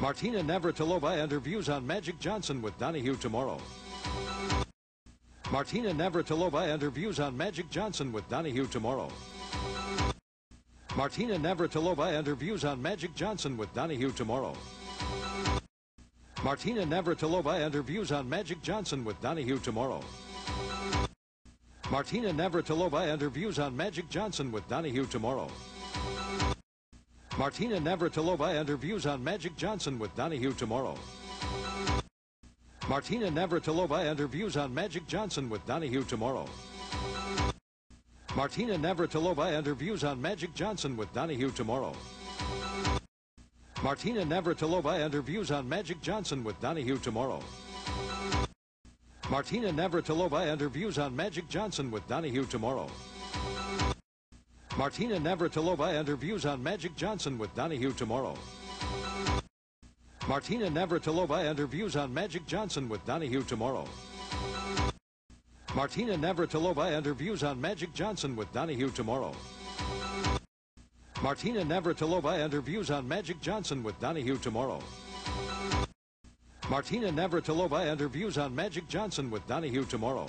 Martina Navratilova and her views on Magic Johnson with Donahue tomorrow. Martina Navratilova and her views on Magic Johnson with Donahue tomorrow. Martina Navratilova and her views on Magic Johnson with Donahue tomorrow. Martina Navratilova and her views on Magic Johnson with Donahue tomorrow. Martina Navratilova and her views on Magic Johnson with Donahue tomorrow. Martina Navratilova and her views on Magic Johnson with Donahue tomorrow. Martina Navratilova and her views on Magic Johnson with Donahue tomorrow. Martina Navratilova and her views on Magic Johnson with Donahue tomorrow. Martina Navratilova and her views on Magic Johnson with Donahue tomorrow. Martina Navratilova and her views on Magic Johnson with Donahue tomorrow. Martina Navratilova and her views on Magic Johnson with Donahue tomorrow. Martina Navratilova and her views on Magic Johnson with Donahue tomorrow. Martina Navratilova and her views on Magic Johnson with Donahue tomorrow. Martina Navratilova and her views on Magic Johnson with Donahue tomorrow. Martina Navratilova and her views on Magic Johnson with Donahue tomorrow.